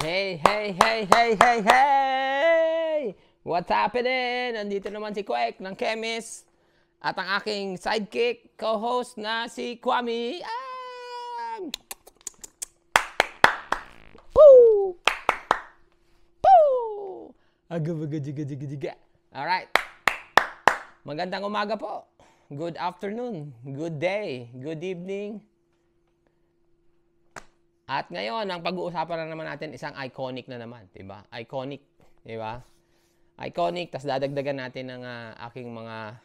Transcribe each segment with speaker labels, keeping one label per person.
Speaker 1: Hey, hey, hey, hey, hey, hey! What's happening? Nandito naman si Kwek ng Chemist at ang aking sidekick, co-host na si Kwame. Ah! Poo! Poo! Agabaga-jiga-jiga-jiga. Alright. Magandang umaga po. Good afternoon. Good day. Good evening. At ngayon, ang pag-uusapan na naman natin, isang iconic na naman, 'di ba? Iconic, 'di ba? Iconic, tas dadagdagan natin ng ah, aking mga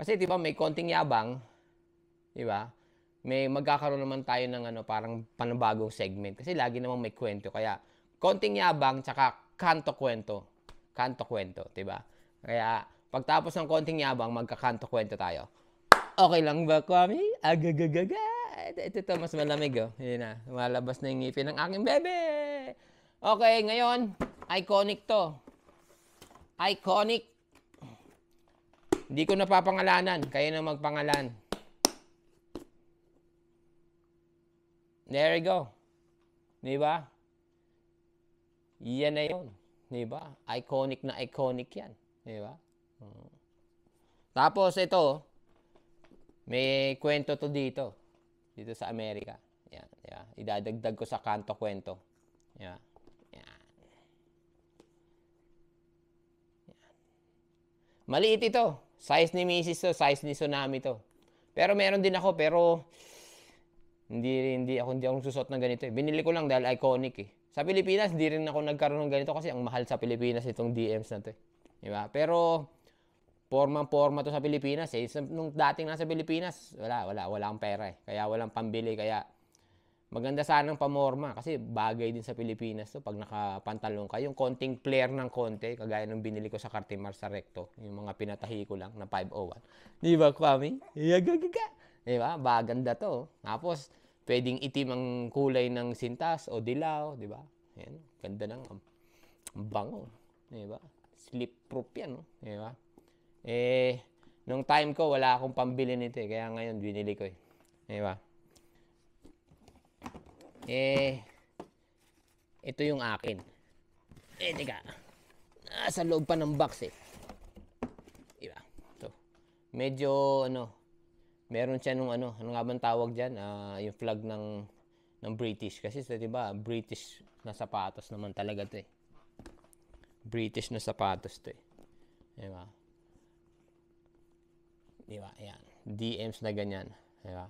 Speaker 1: Kasi 'di ba, may konting yabang, 'di ba? May magkakaroon naman tayo ng ano, parang panibagong segment kasi lagi namang may kwento. Kaya konting yabang tsaka kanto kwento. Kanto kwento, 'di ba? Kaya pagtapos ng konting yabang, magkakanto kwento tayo. Okay lang ba, Kwame? Agagagaga. Ito, ito, ito, mas malamig, oh. Yun na. Malabas na yung ngipin ng aking bebe. Okay, ngayon, iconic to. Iconic. Hindi ko napapangalanan. Kayo na magpangalan. There you go. Di ba? Yan na yun. Di ba? Iconic na iconic yan. Di ba? Hmm. Tapos ito, may kwento to dito. Dito sa Amerika. Yan, yan. Idadagdag ko sa kanto kwento. Yan. Yan. Yan. Maliit ito. Size ni Mrs. to, size ni Tsunami to. Pero meron din ako, pero hindi hindi ako hindi ako susot ng ganito eh. Binili ko lang dahil iconic eh. Sa Pilipinas, hindi rin ako nagkaroon ng ganito kasi ang mahal sa Pilipinas itong DMs na to eh. Di ba? Pero Porma-porma to sa Pilipinas eh. Nung dating nasa Pilipinas, wala, wala, wala akong pera eh. Kaya walang pambili. Kaya maganda sanang pamorma kasi bagay din sa Pilipinas to pag nakapantalon ka. Yung konting flare ng konti, kagaya ng binili ko sa Cartimar sa Recto, yung mga pinatahi ko lang na 501. Di ba, Kwame? Yagagaga. Di ba? Baganda to. Tapos, pwedeng itim ang kulay ng sintas o dilaw, di ba? Yan, ganda ng ang bango. Di ba? Slip proof yan, no? Di ba? Eh, nung time ko, wala akong pambili nito eh. Kaya ngayon, binili ko eh. Di ba? Eh, ito yung akin. Eh, teka. Nasa loob pa ng box eh. Di ba? So, medyo, ano, meron siya nung ano, ano nga bang tawag dyan? Ah, yung flag ng, ng British. Kasi, so, di ba, British na sapatos naman talaga to eh. British na sapatos to eh. Di ba? Di ba? Ayan. DMs na ganyan. Di ba?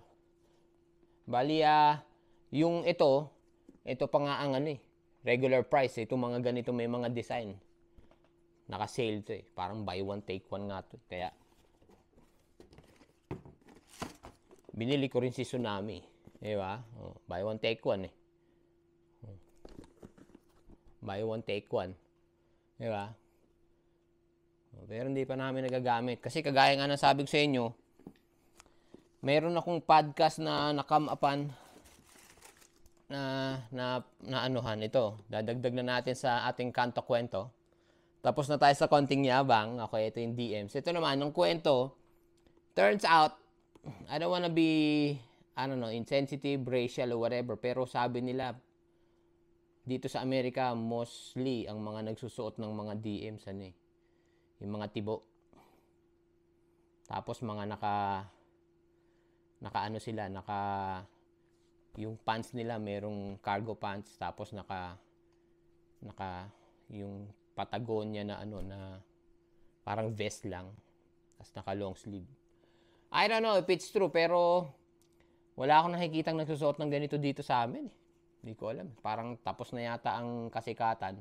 Speaker 1: Bali, ah, yung ito, ito pa nga ang ano eh, regular price. Eh. Itong mga ganito may mga design. Naka-sale to eh. Parang buy one, take one nga to. Kaya, binili ko rin si Tsunami. Di ba? Oh, buy one, take one eh. Oh. Buy one, take one. Di ba? Pero hindi pa namin nagagamit. Kasi kagaya nga ng sabi ko sa inyo, meron akong podcast na nakamapan na, na, na anuhan ito. Dadagdag na natin sa ating kanto kwento. Tapos na tayo sa konting yabang. Okay, ito yung DMs. Ito naman, ng kwento, turns out, I don't wanna be, I don't know, insensitive, racial, or whatever. Pero sabi nila, dito sa Amerika, mostly, ang mga nagsusuot ng mga DMs, ano eh, yung mga tibo. Tapos mga naka naka ano sila, naka yung pants nila merong cargo pants tapos naka naka yung Patagonia na ano na parang vest lang. Tapos naka long sleeve. I don't know if it's true pero wala akong nakikitang nagsusuot ng ganito dito sa amin. Eh. Hindi ko alam. Parang tapos na yata ang kasikatan.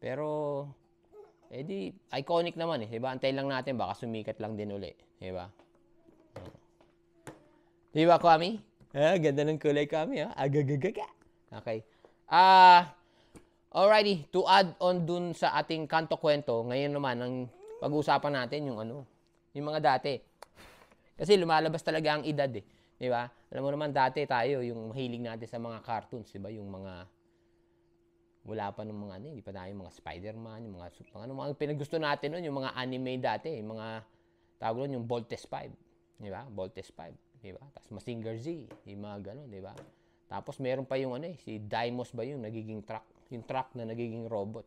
Speaker 1: Pero eh di, iconic naman eh. Diba? Antay lang natin, baka sumikat lang din uli. Diba? Diba, Kwame? Ah, ganda ng kulay, Kwame. Ah. Agagagaga. Okay. Ah, alrighty. To add on dun sa ating kanto kwento, ngayon naman, ang pag-uusapan natin yung ano, yung mga dati. Kasi lumalabas talaga ang edad eh. Di ba? Alam mo naman dati tayo, yung mahilig natin sa mga cartoons, di ba? Yung mga wala pa ng mga ano, hindi pa tayo mga Spider-Man, yung mga, mga ano, mga pinaggusto natin noon, yung mga anime dati, yung mga tawag nun, yung Voltes 5, di ba? Voltes 5, di ba? Tapos Mazinger Z, yung mga ganun, di ba? Tapos meron pa yung ano eh, si Dimos ba yung nagiging truck, yung truck na nagiging robot.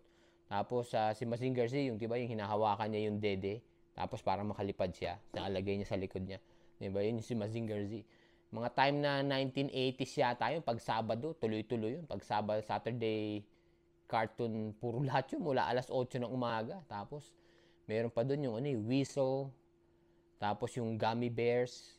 Speaker 1: Tapos uh, si Mazinger Z, yung 'di ba, yung hinahawakan niya yung dede, tapos para makalipad siya, nakalagay niya sa likod niya. 'Di ba? Yun yung si Mazinger Z. Mga time na 1980s yata yun, pag Sabado, tuloy-tuloy yun. Pag Sabado, Saturday cartoon, puro lahat yun, mula alas 8 ng umaga. Tapos, meron pa doon yung ano, yung Weasel, tapos yung Gummy Bears,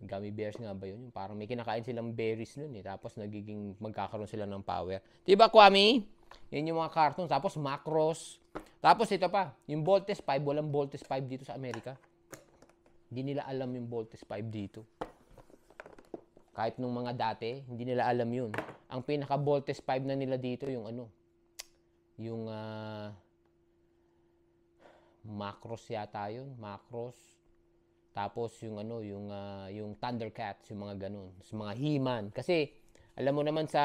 Speaker 1: Gummy bears nga ba yun? Yung parang may kinakain silang berries nun eh. Tapos nagiging magkakaroon sila ng power. Diba, Kwame? Yan yung mga cartoons. Tapos macros. Tapos ito pa, yung Voltes 5. Walang Voltes 5 dito sa Amerika. Hindi nila alam yung Voltes 5 dito. Kahit nung mga dati, hindi nila alam yun. Ang pinaka Voltes 5 na nila dito, yung ano, yung uh, macros yata yun. Macros tapos yung ano, yung uh, yung Thundercats, yung mga ganun, yung mga He-Man. Kasi alam mo naman sa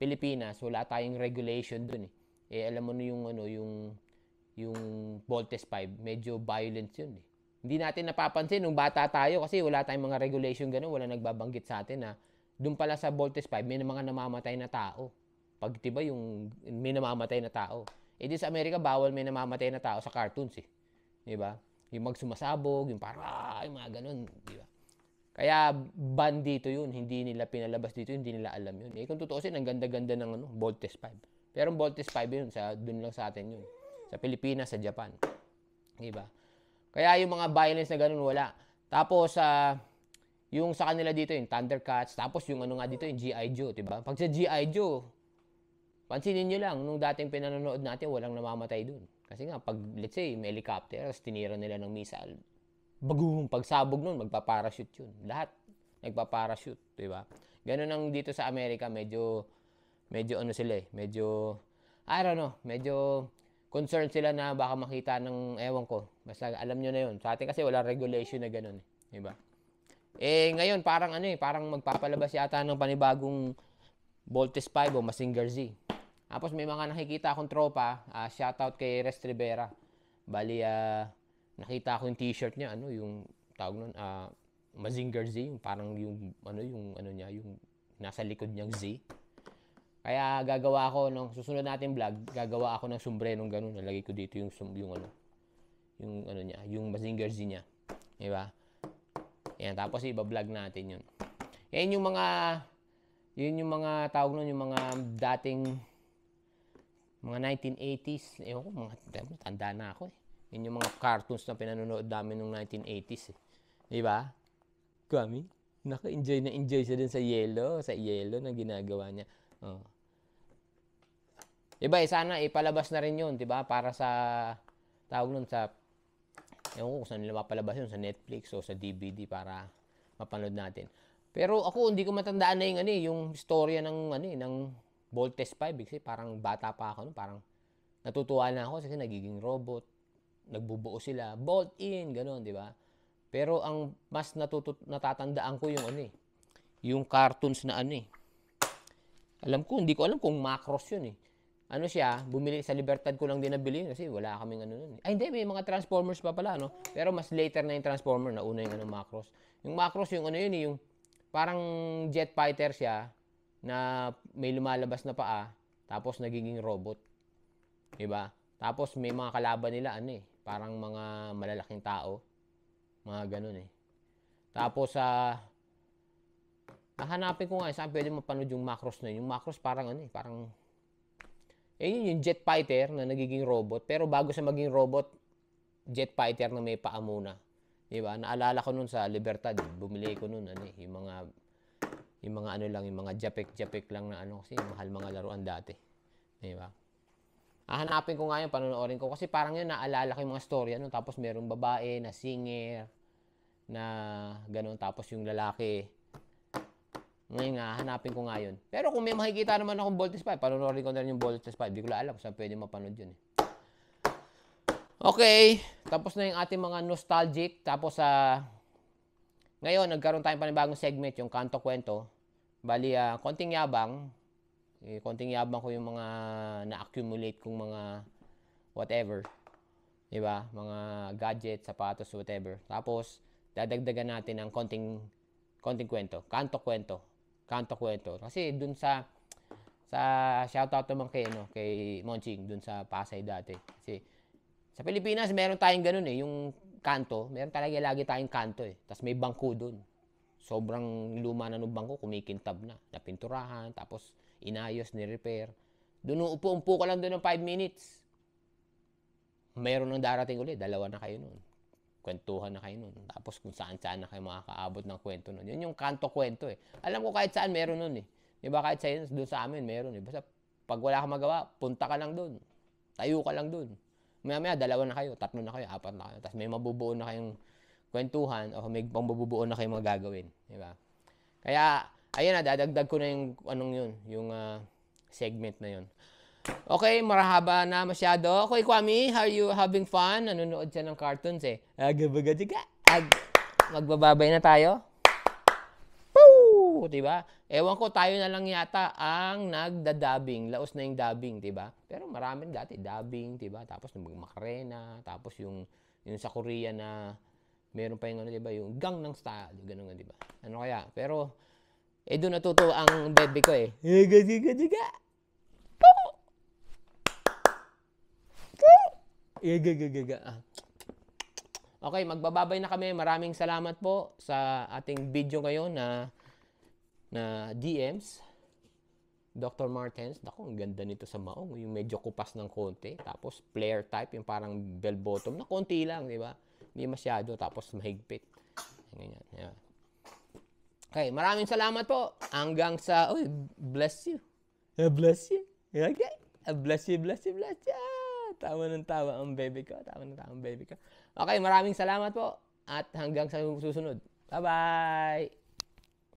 Speaker 1: Pilipinas, wala tayong regulation dun eh. Eh alam mo na yung ano, yung yung Voltes 5, medyo violent yun eh. Hindi natin napapansin nung bata tayo kasi wala tayong mga regulation ganun, wala nagbabanggit sa atin na doon pala sa Voltes 5 may mga namamatay na tao. Pag 'di ba yung may namamatay na tao. Eh di sa Amerika bawal may namamatay na tao sa cartoons eh. 'Di ba? Yung magsumasabog, yung parang, ah, yung mga ganun, di ba? Kaya ban dito yun, hindi nila pinalabas dito, hindi nila alam yun. Eh kung tutuusin, ang ganda-ganda ng ano, Voltes 5. Pero Voltes 5 yun, sa, dun lang sa atin yun. Sa Pilipinas, sa Japan. Di ba? Kaya yung mga violence na ganun, wala. Tapos, uh, yung sa kanila dito, yung Thundercats, tapos yung ano nga dito, yung G.I. Joe, di ba? Pag sa G.I. Joe, pansinin nyo lang, nung dating pinanonood natin, walang namamatay dun. Kasi nga, pag, let's say, may helicopter, tapos tinira nila ng missile, bagong pagsabog nun, magpa-parachute yun. Lahat, nagpa-parachute, di ba? Ganun ang dito sa Amerika, medyo, medyo ano sila eh, medyo, I don't know, medyo concerned sila na baka makita ng, ewan ko, basta alam nyo na yun. Sa atin kasi wala regulation na ganun eh, di ba? Eh, ngayon, parang ano eh, parang magpapalabas yata ng panibagong Voltes 5 o Mazinger Z. Tapos may mga nakikita akong tropa, uh, shoutout kay Rest Rivera. Bali, uh, nakita ko yung t-shirt niya, ano, yung tawag nun, uh, Mazinger Z, yung parang yung, ano, yung, ano niya, yung nasa likod niyang Z. Kaya gagawa ako ng susunod natin vlog, gagawa ako ng sombrenong ganun, nalagay ko dito yung yung ano, yung ano niya, yung Mazinger Z niya. 'Di ba? Yan, tapos iba-vlog natin 'yun. Yan yung mga yun yung mga tawag nun, yung mga dating mga 1980s, ewan ko, mga, tanda na ako eh. Yun yung mga cartoons na pinanonood namin nung 1980s eh. Di ba? Kami, naka-enjoy na enjoy siya dun sa yellow, sa yellow na ginagawa niya. Oh. Diba, eh, sana ipalabas na rin yun, di ba? Para sa, tawag nun sa, ewan ko kung saan nila mapalabas yun, sa Netflix o sa DVD para mapanood natin. Pero ako, hindi ko matandaan na yung, ano, eh, yung storya ng, ano, eh, ng Voltes 5 kasi parang bata pa ako, no? parang natutuwa na ako kasi nagiging robot, nagbubuo sila, bolt in, gano'n, di ba? Pero ang mas natutut natatandaan ko yung ano eh, yung cartoons na ano eh. Alam ko, hindi ko alam kung macros yun eh. Ano siya, bumili sa Libertad ko lang din nabili kasi wala kaming ano nun. Eh. Ay hindi, may mga Transformers pa pala, no? Pero mas later na yung Transformer, na una yung ano, macros. Yung macros, yung ano yun eh, yung parang jet fighter siya, na may lumalabas na paa, tapos nagiging robot. 'Di ba? Tapos may mga kalaban nila ano eh, parang mga malalaking tao. Mga ganun eh. Tapos sa uh, hahanapin ko nga saan pwede mapanood yung macros na yun. Yung macros parang ano eh, parang eh yun yung jet fighter na nagiging robot. Pero bago sa maging robot, jet fighter na may paa muna. 'Di ba? Naalala ko nun sa Libertad, bumili ko nun ano eh, yung mga yung mga ano lang, yung mga japek-japek lang na ano kasi mahal mga laruan dati. Di ba? Hahanapin ko nga yun, panonoodin ko. Kasi parang yun, naalala ko yung mga story. Ano, tapos merong babae na singer, na ganun. Tapos yung lalaki, ngayon nga, hanapin ko nga yun. Pero kung may makikita naman akong Voltes 5, panonoodin ko na rin yung Voltes 5. Di ko alam kung saan pwede mapanood yun eh. Okay, tapos na yung ating mga nostalgic. Tapos sa uh, ngayon, nagkaroon tayong panibagong segment, yung kanto kwento. Bali, uh, konting yabang. Eh, konting yabang ko yung mga na-accumulate kong mga whatever. Diba? Mga gadgets, sapatos, whatever. Tapos, dadagdagan natin ng konting konting kwento. Kanto kwento. Kanto kwento. Kasi dun sa sa shoutout naman kay ano, kay Monching dun sa Pasay dati. Kasi sa Pilipinas meron tayong ganun eh, yung kanto, meron talaga lagi tayong kanto eh. Tapos may bangko dun. Sobrang luma na ng bangko, kumikintab na. Napinturahan, tapos inayos, ni-repair. Doon upo-umpo ka lang doon ng 5 minutes. Mayroon nang darating ulit, dalawa na kayo noon. Kwentuhan na kayo noon. Tapos kung saan-saan na kayo makakaabot ng kwento noon. Yun yung kanto-kwento eh. Alam ko kahit saan meron noon eh. Di ba kahit sa doon sa amin meron eh. Basta pag wala kang magawa, punta ka lang doon. Tayo ka lang doon. Maya-maya, dalawa na kayo, tatlo na kayo, apat na kayo. Tapos may mabubuo na kayong kwentuhan o may pangbubuo na kayong mga gagawin. Di ba? Kaya, ayun na, dadagdag ko na yung anong yun, yung ah, segment na yun. Okay, marahaba na masyado. Okay, Kwame, are you having fun? Nanonood siya ng cartoons eh. Agabagadiga. Ag magbababay na tayo. Woo! Diba? Ewan ko, tayo na lang yata ang nagda-dubbing. Laos na yung dubbing, diba? Pero marami dati dubbing, diba? Tapos yung Macarena, tapos yung, yung sa Korea na meron pa yung ano, diba? Yung Gangnam Style, yung ganun diba? Ano kaya? Pero, eh doon natuto ang bebe ko eh. Agabagadiga. Igagaga. Ah. Okay, magbababay na kami. Maraming salamat po sa ating video ngayon na na DMs. Dr. Martens. Naku, ang ganda nito sa maong. Yung medyo kupas ng konti. Tapos flare type, yung parang bell bottom na konti lang, di ba? Hindi masyado. Tapos mahigpit. Ganyan. Yeah. Okay, maraming salamat po. Hanggang sa, uy, bless you. Bless you. Okay. Bless you, bless you, bless you. Tawa ng tawa ang baby ko. Tawa ng tawa ang baby ko. Okay, maraming salamat po. At hanggang sa susunod. Bye-bye.